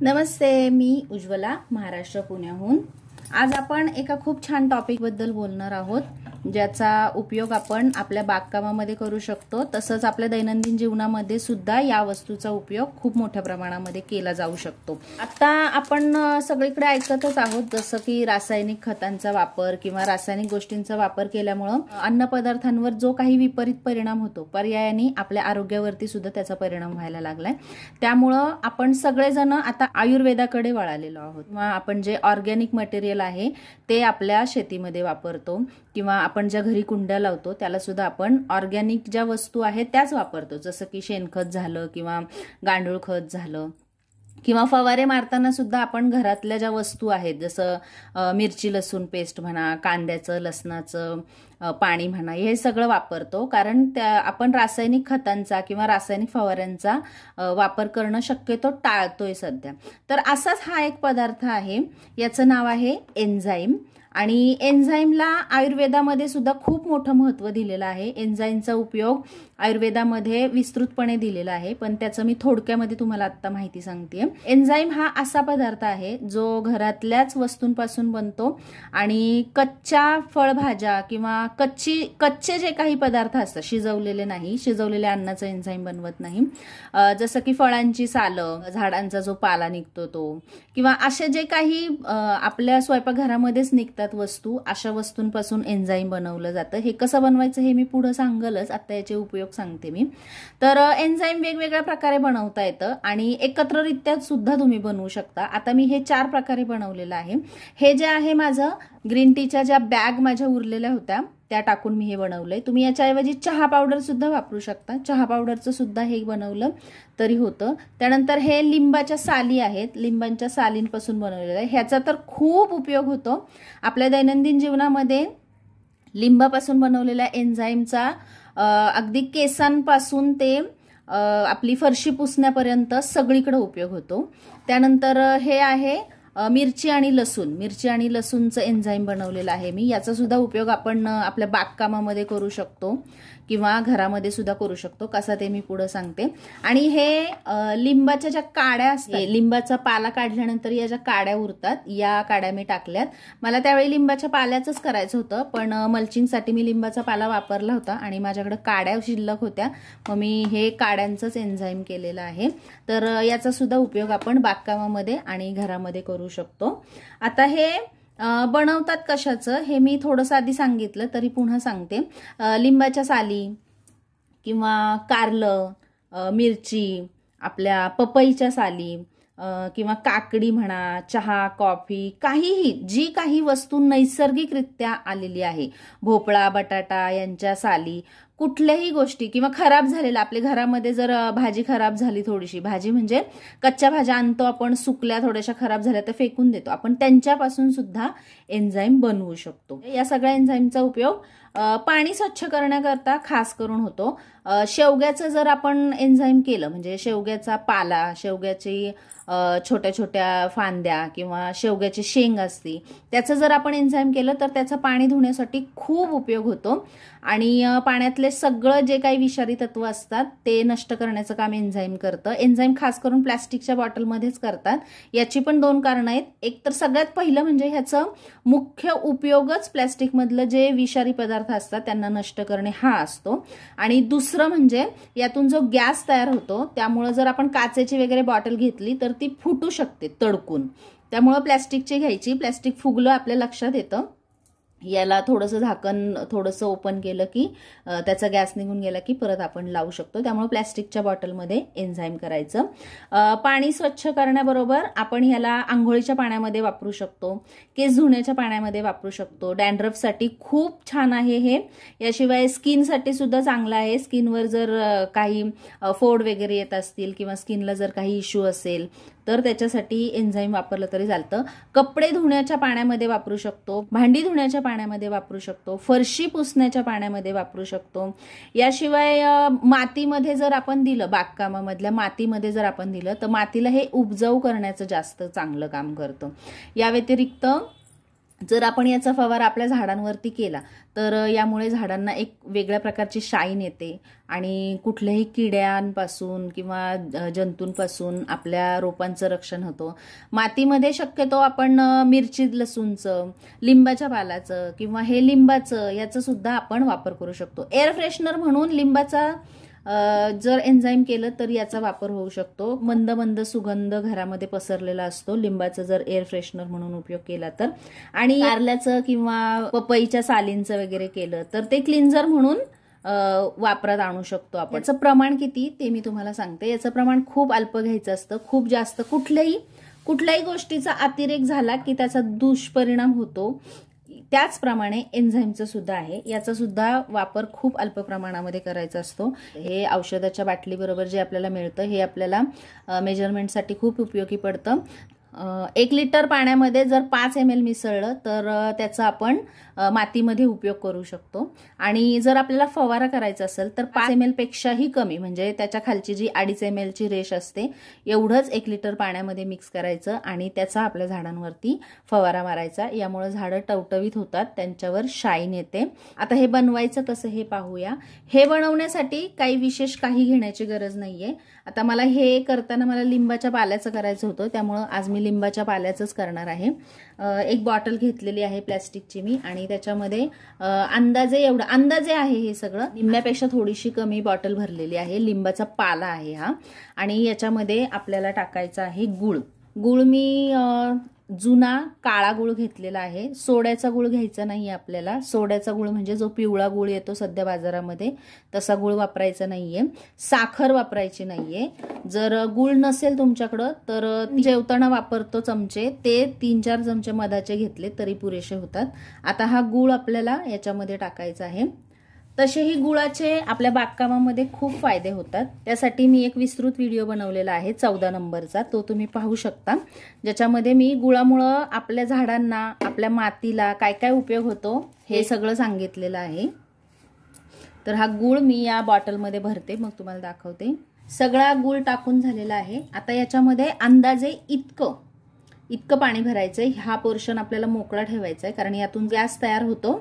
नमस्ते मी उज्ज्वला महाराष्ट्र पुण्याहून. आज आपण एका खूप छान टॉपिकबद्दल बोलणार आहोत ज्याचा उपयोग आपण आपल्या बागकामामध्ये करू शकतो. तसंच आपल्या दैनंदिन जीवनामध्ये सुद्धा या वस्तूचा उपयोग खूप मोठ्या प्रमाणामध्ये केला जाऊ शकतो. आता आपण सगळीकडे ऐकतच आहोत जसं की रासायनिक खतांचा वापर किंवा रासायनिक गोष्टींचा वापर केल्यामुळं अन्न पदार्थांवर जो काही विपरीत परिणाम होतो पर्यायाने आपल्या आरोग्यावरती सुद्धा त्याचा परिणाम व्हायला लागलाय. त्यामुळं आपण सगळेजण आता आयुर्वेदाकडे वळालेलो आहोत. किंवा आपण जे ऑर्गॅनिक मटेरियल आहे ते आपल्या शेतीमध्ये वापरतो किंवा आपण ज्या घरी कुंड्या लावतो त्याला सुद्धा आपण ऑर्गॅनिक ज्या वस्तू आहेत त्याच वापरतो. जसं की शेणखत झालं किंवा गांडूळ खत झालं किंवा फवारे मारताना सुद्धा आपण घरातल्या ज्या वस्तू आहेत जसं मिरची लसूण पेस्ट म्हणा कांद्याचं लसणाचं पाणी म्हणा हे सगळं वापरतो. कारण त्या आपण रासायनिक खतांचा किंवा रासायनिक फवाऱ्यांचा वापर करणं शक्यतो टाळतोय सध्या. तर असाच हा एक पदार्थ आहे. याचं नाव आहे एन्झाईम आणि एन्झाईमला आयुर्वेदामध्ये सुद्धा खूप मोठं महत्त्व दिलेलं आहे. एन्झाईमचा उपयोग आयुर्वेदामध्ये विस्तृतपणे दिलेला आहे. पण त्याचं मी थोडक्यामध्ये तुम्हाला आता माहिती सांगते एन्झाईम हा असा पदार्थ आहे जो घरातल्याच वस्तूंपासून बनतो. आणि कच्च्या फळभाज्या किंवा कच्ची कच्चे जे काही पदार्थ असतात शिजवलेले नाही शिजवलेल्या अन्नाचं एन्झाईम बनवत नाही. जसं की फळांची सालं झाडांचा जो पाला निघतो तो किंवा असे जे काही आपल्या स्वयंपाकघरामध्येच निघतात वस्तू अशा वस्तूंपासून एन्झाईम बनवलं जातं. हे कसं बनवायचं हे मी पुढं सांगलच आता याचे उपयोग सांगते मी. तर एन्झाईम वेगवेगळ्या प्रकारे बनवता येतं आणि एकत्ररित्या सुद्धा तुम्ही बनवू शकता. आता मी हे चार प्रकारे बनवलेलं आहे. हे जे आहे माझं ग्रीन टीच्या ज्या बॅग माझ्या उरलेल्या होत्या त्या टाकून मी हे बनवलं आहे तुम्ही याच्याऐवजी चहा पावडरसुद्धा वापरू शकता. चहा पावडरचं सुद्धा हे बनवलं तरी होतं. त्यानंतर हे लिंबाच्या साली आहेत. लिंबांच्या सालींपासून बनवलेलं आहे. ह्याचा तर खूप उपयोग होतो. आपल्या दैनंदिन जीवनामध्ये लिंबापासून बनवलेल्या एन्झाईमचा अगदी केसांपासून ते आपली फरशी पुसण्यापर्यंत सगळीकडे उपयोग होतो. त्यानंतर हे आहे मिरची आणि लसूण. मिरची आणि लसूणचं एन्झाईम बनवलेलं आहे मी. याचा सुद्धा उपयोग आपण आपल्या बागकामामध्ये करू शकतो. किंवा घरामध्ये सुद्धा करू शकतो कसा ते मी पुढे सांगते. आणि हे लिंबाच्या ज्या काड्या असतात लिंबाचा पाला काढल्यानंतर या ज्या काड्या उरतात या काड्या मी टाकल्यात. मला त्यावेळी लिंबाच्या पाल्याचंच करायचं होतं पण मल्चिंगसाठी मी लिंबाचा पाला वापरला होता आणि माझ्याकडे काड्या शिल्लक होत्या. मग मी हे काड्यांचंच एन्झाईम केलेलं आहे. तर याचा सुद्धा उपयोग आपण बागकामामध्ये आणि घरामध्ये करू शकतो. आता हे बनवतात कशाचं हे मी थोडंसं आधी सांगितलं तरी पुन्हा सांगते. लिंबाच्या साली किंवा कारलं मिरची आपल्या पपईच्या साली किंवा काकडी म्हणा चहा कॉफी काहीही जी काही वस्तू नैसर्गिकरित्या आलेली आहे. भोपळा बटाटा यांच्या साली कुठल्याही गोष्टी किंवा खराब झालेल्या आपल्या घरामध्ये जर भाजी खराब झाली थोडीशी भाजी म्हणजे कच्च्या भाज्या आणतो आपण सुकल्या थोड्याशा खराब झाल्या तर फेकून देतो. आपण त्यांच्यापासून सुद्धा एन्झाईम बनवू शकतो. या सगळ्या एन्झाईमचा उपयोग पाणी स्वच्छ करण्याकरता खास करून होतो. शेवग्याचं जर आपण एन्झाईम केलं म्हणजे शेवग्याचा पाला शेवग्याची छोट्या छोट्या फांद्या किंवा शेवग्याची शेंग असती त्याचं जर आपण एन्झाईम केलं तर त्याचं पाणी धुण्यासाठी खूप उपयोग होतो. आणि पाण्यातले पाण्यातले सगळं जे काही विषारी तत्व असतात ते नष्ट करण्याचं काम एन्झाईम करतं. एन्झाईम खास करून प्लॅस्टिकच्या बॉटलमध्येच करतात. याची पण दोन कारणं आहेत. एक तर सगळ्यात पहिलं म्हणजे ह्याचं मुख्य उपयोगच प्लॅस्टिकमधलं जे विषारी पदार्थ असतात त्यांना नष्ट करणे हा असतो. आणि दुसरं म्हणजे यातून जो गॅस तयार होतो त्यामुळं जर आपण काचेची वगैरे बॉटल घेतली तर ती फुटू शकते तडकून. त्यामुळं प्लॅस्टिकची घ्यायची. प्लॅस्टिक फुगलं आपल्या लक्षात येतं. याला थोडंसं झाकण थोडंसं ओपन केलं की त्याचा गॅस निघून गेला की परत आपण लावू शकतो. त्यामुळे प्लॅस्टिकच्या बॉटलमध्ये एन्झाईम करायचं. पाणी स्वच्छ करण्याबरोबर आपण ह्याला आंघोळीच्या पाण्यामध्ये वापरू शकतो केस धुण्याच्या पाण्यामध्ये वापरू शकतो. डॅन्ड्रफसाठी खूप छान आहे हे. याशिवाय स्किनसाठी सुद्धा चांगलं आहे. स्किनवर जर काही फोड वगैरे येत असतील किंवा स्किनला जर काही इश्यू असेल तर त्याच्यासाठी एन्झाईम वापरलं तरी चालतं. कपडे धुण्याच्या पाण्यामध्ये वापरू शकतो भांडी धुण्याच्या पाण्यामध्ये वापरू शकतो फरशी पुसण्याच्या पाण्यामध्ये वापरू शकतो. याशिवाय मातीमध्ये जर आपण दिलं बागकामामधल्या मातीमध्ये जर आपण दिलं तर मातीला हे उपजाऊ करण्याचं जास्त चांगलं काम करतं. या व्यतिरिक्त जर आपण याचा फवारा आपल्या झाडांवरती केला तर यामुळे झाडांना एक वेगळ्या प्रकारची शाईन येते आणि कुठल्याही किड्यांपासून किंवा जंतूंपासून आपल्या रोपांचं रक्षण होतं. मातीमध्ये शक्यतो आपण मिरची लसूणचं लिंबाच्या पालाचं किंवा हे लिंबाचं याचं सुद्धा आपण वापर करू शकतो. एअर फ्रेशनर म्हणून लिंबाचा जर एन्झाईम केलं तर याचा वापर होऊ शकतो. मंद मंद सुगंध घरामध्ये पसरलेला असतो. लिंबाचा जर एअर फ्रेशनर म्हणून उपयोग केला तर. आणि कारल्याचं किंवा पपईच्या सालींचं वगैरे केलं तर ते क्लिन्झर म्हणून वापरात आणू शकतो आपण. याचं प्रमाण किती ते मी तुम्हाला सांगते. याचं प्रमाण खूप अल्प घ्यायचं असतं. खूप जास्त कुठल्याही कुठल्याही गोष्टीचा अतिरेक झाला की त्याचा दुष्परिणाम होतो. त्याचप्रमाणे एन्झाईमचं सुद्धा आहे. याचा सुद्धा वापर खूप अल्प प्रमाणामध्ये करायचा असतो. हे औषधाच्या बाटलीबरोबर जे आपल्याला मिळतं हे आपल्याला मेजरमेंटसाठी खूप उपयोगी पडतं. एक लिटर पाण्यामध्ये जर पाच एम एल मिसळलं तर त्याचा आपण मातीमध्ये उपयोग करू शकतो. आणि जर आपल्याला फवारा करायचा असेल तर पाच एम एलपेक्षाही कमी म्हणजे त्याच्या खालची जी अडीच एम एलची रेश असते एवढंच एक लिटर पाण्यामध्ये मिक्स करायचं आणि त्याचा आपल्या झाडांवरती फवारा मारायचा. यामुळे झाडं टवटवीत होतात त्यांच्यावर शाईन येते. आता हे बनवायचं कसं हे पाहूया. हे बनवण्यासाठी काही विशेष काही घेण्याची गरज नाही आहे आता मला हे करताना मला लिंबाच्या पाल्याचं करायचं होतं त्यामुळं आज मी लिंबाच्या पाल्याचंच करणार आहे. एक बॉटल घेतलेली आहे प्लॅस्टिकची मी आणि त्याच्यामध्ये अंदाजे एवढं अंदाजे आहे हे सगळं. लिंब्यापेक्षा थोडीशी कमी बॉटल भरलेली आहे. लिंबाचा पाला आहे हा. आणि याच्यामध्ये आपल्याला टाकायचा आहे गुळ. गुळ मी जुना काळा गुळ घेतलेला आहे. सोड्याचा गुळ घ्यायचा नाही आपल्याला. सोड्याचा गुळ म्हणजे जो पिवळा गुळ येतो सध्या बाजारामध्ये तसा गुळ वापरायचा नाहीये. साखर वापरायची नाहीये. जर गुळ नसेल तुमच्याकडं तर जेवताना वापरतो चमचे. ते तीन चार चमचे मधाचे घेतले तरी पुरेसे होतात. आता हा गुळ आपल्याला याच्यामध्ये टाकायचा आहे. तसेही गुळाचे आपल्या बागकामामध्ये खूप फायदे होतात. त्यासाठी मी एक विस्तृत व्हिडिओ बनवलेला आहे चौदा नंबरचा. तो तुम्ही पाहू शकता. ज्याच्यामध्ये मी गुळामुळं आपल्या झाडांना आपल्या मातीला काय काय उपयोग होतो हे सगळं सांगितलेलं आहे. तर हा गुळ मी या बॉटलमध्ये भरते मग तुम्हाला दाखवते. सगळा गुळ टाकून झालेला आहे. आता याच्यामध्ये अंदाजे इतकं इतकं पाणी भरायचं आहे हा पोर्शन आपल्याला मोकळा ठेवायचा आहे कारण यातून गॅस तयार होतो.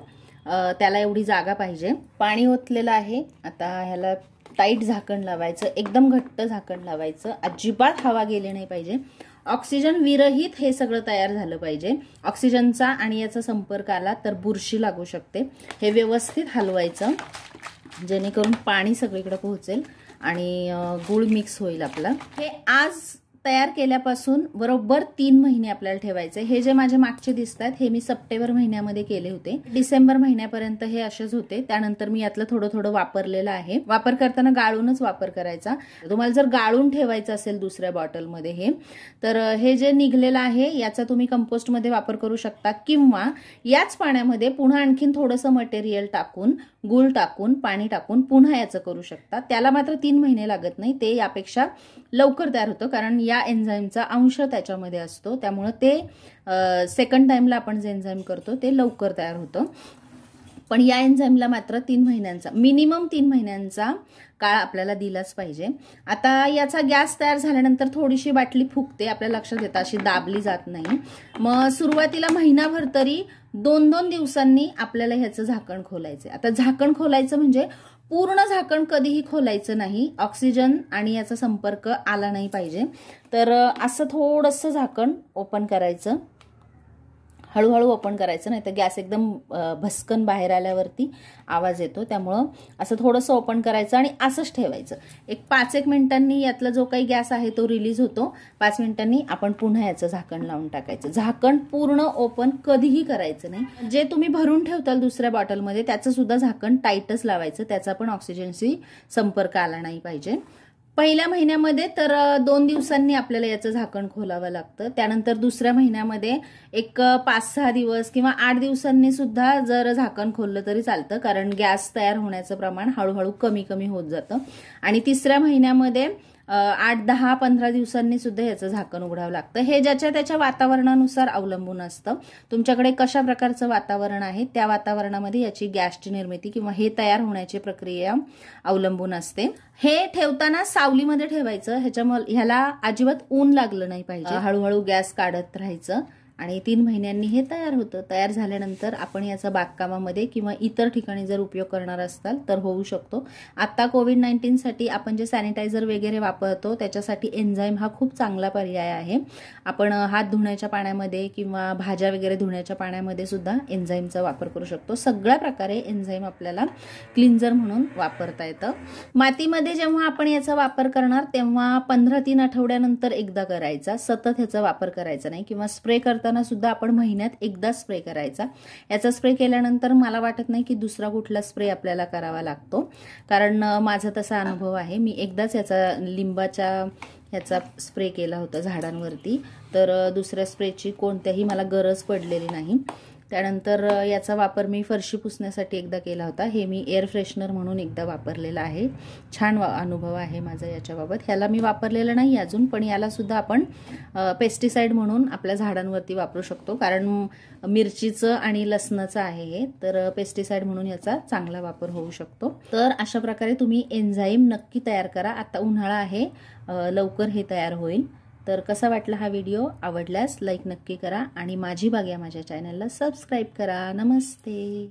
त्याला एवढी जागा पाहिजे. पाणी ओतलेलं आहे. आता ह्याला टाईट झाकण लावायचं. एकदम घट्ट झाकण लावायचं. अजिबात हवा गेली नाही पाहिजे. ऑक्सिजन विरहित हे सगळं तयार झालं पाहिजे. ऑक्सिजनचा आणि याचा संपर्क आला तर बुरशी लागू शकते. हे व्यवस्थित हलवायचं. जेणेकरून पाणी सगळीकडे पोहोचेल आणि गुळ मिक्स होईल आपला. हे आज तयार केल्यापासून बरोबर तीन महिने आपल्याला ठेवायचे. हे जे माझे मागचे दिसत आहेत हे मी सप्टेंबर महिन्यामध्ये केले होते. डिसेंबर महिन्यापर्यंत हे असेच होते. त्यानंतर मी यातलं थोडं थोडं वापरलेलं आहे. वापर करताना गाळूनच वापर करायचा. तुम्हाला जर गाळून ठेवायचं असेल दुसऱ्या बॉटलमध्ये हे तर हे जे निघलेलं आहे याचा तुम्ही कंपोस्टमध्ये वापर करू शकता किंवा याच पाण्यामध्ये पुन्हा आणखीन थोडंसं मटेरियल टाकून गुळ टाकून पाणी टाकून पुन्हा याचं करू शकता. त्याला मात्र तीन महिने लागत नाही. ते यापेक्षा लवकर तयार होतं. कारण या एन्झाईमचा अंश त्याच्यामध्ये असतो. त्यामुळं ते सेकंड टाइमला आपण जे एन्झाईम करतो ते लवकर तयार होतं. पण या एन्झाईमला मात्र तीन महिन्यांचा मिनिमम तीन महिन्यांचा काळ आपल्याला दिलाच पाहिजे. आता याचा गॅस तयार झाल्यानंतर थोडीशी बाटली फुकते आपल्या लक्षात येतं अशी दाबली जात नाही. मग सुरुवातीला महिनाभर तरी दोन दोन दिवसांनी आपल्याला ह्याचं झाकण खोलायचं आता झाकण खोलायचं म्हणजे पूर्ण झाकण कधीही खोलायचं नाही. ऑक्सिजन आणि याचा संपर्क आला नाही पाहिजे. तर असं थोडंसं झाकण ओपन करायचं. हळूहळू ओपन करायचं नाही तर गॅस एकदम भस्कन बाहेर आल्यावरती आवाज येतो. त्यामुळं असं थोडंसं ओपन करायचं आणि असंच ठेवायचं. एक पाच एक मिनिटांनी यातला जो काही गॅस आहे तो रिलीज होतो. पाच मिनिटांनी आपण पुन्हा याचं झाकण लावून टाकायचं. झाकण पूर्ण ओपन कधीही करायचं नाही. जे तुम्ही भरून ठेवताल दुसऱ्या बॉटलमध्ये त्याचं सुद्धा झाकण टाईटच लावायचं. त्याचा पण ऑक्सिजनशी संपर्क आला नाही पाहिजे. पहिल्या महिन्यामध्ये तर दोन दिवसांनी आपल्याला याचं झाकण खोलावं लागतं. त्यानंतर दुसऱ्या महिन्यामध्ये एक पाच सहा दिवस किंवा आठ दिवसांनी सुद्धा जर झाकण खोललं तरी चालतं कारण गॅस तयार होण्याचं प्रमाण हळूहळू कमी कमी होत जातं. आणि तिसऱ्या महिन्यामध्ये आठ दहा पंधरा दिवसांनी सुद्धा याचं झाकण उघडावं लागतं. हे ज्याच्या त्याच्या वातावरणानुसार अवलंबून असतं. तुमच्याकडे कशा प्रकारचं वातावरण आहे? त्या वातावरणामध्ये याची गॅसची निर्मिती किंवा हे तयार होण्याची प्रक्रिया अवलंबून असते. हे ठेवताना सावलीमध्ये ठेवायचं. ह्याच्यामुळे ह्याला अजिबात ऊन लागलं नाही पाहिजे. हळूहळू गॅस काढत राहायचं. आणि तीन महिन्यांनी हे तयार होतं. तयार झाल्यानंतर आपण याचा बागकामामध्ये किंवा इतर ठिकाणी जर उपयोग करणार असाल तर होऊ शकतो. आत्ता कोविड नाईन्टीनसाठी आपण जे सॅनिटायझर वगैरे वापरतो त्याच्यासाठी एन्झाईम हा खूप चांगला पर्याय आहे. आपण हात धुण्याच्या पाण्यामध्ये किंवा भाज्या वगैरे धुण्याच्या पाण्यामध्ये सुद्धा एन्झाईमचा वापर करू शकतो. सगळ्या प्रकारे एन्झाईम आपल्याला क्लिन्झर म्हणून वापरता येतं. मातीमध्ये जेव्हा आपण याचा वापर करणार तेव्हा पंधरा तीन आठवड्यानंतर एकदा करायचा. सतत ह्याचा वापर करायचा नाही किंवा स्प्रे करता करताना सुद्धा आपण महिन्यात एकदा स्प्रे करायचा. याचा स्प्रे केल्यानंतर मला वाटत नाही की दुसरा कुठला स्प्रे आपल्याला करावा लागतो. कारण माझा तसा अनुभव आहे. मी एकदाच याचा लिंबाच्या ह्याचा स्प्रे केला होता झाडांवरती. तर दुसऱ्या स्प्रेची कोणत्याही मला गरज पडलेली नाही. त्यानंतर याचा वापर मी फरशी पुसण्यासाठी एकदा केला होता. हे मी एअर फ्रेशनर म्हणून एकदा वापरलेलं आहे. छान अनुभव आहे माझा याच्याबाबत. ह्याला मी वापरलेलं नाही अजून पण यालासुद्धा आपण पेस्टिसाईड म्हणून आपल्या झाडांवरती वापरू शकतो. कारण मिरचीचं आणि लसणाचं आहे हे तर पेस्टिसाईड म्हणून याचा चांगला वापर होऊ शकतो. तर अशा प्रकारे तुम्ही एन्झाईम नक्की तयार करा. आता उन्हाळा आहे लवकर हे तयार होईल. तर कसा वाटला हा व्हिडिओ आवडल्यास लाईक नक्की करा आणि माझी बाग या माझ्या चॅनलला सबस्क्राईब करा. नमस्ते.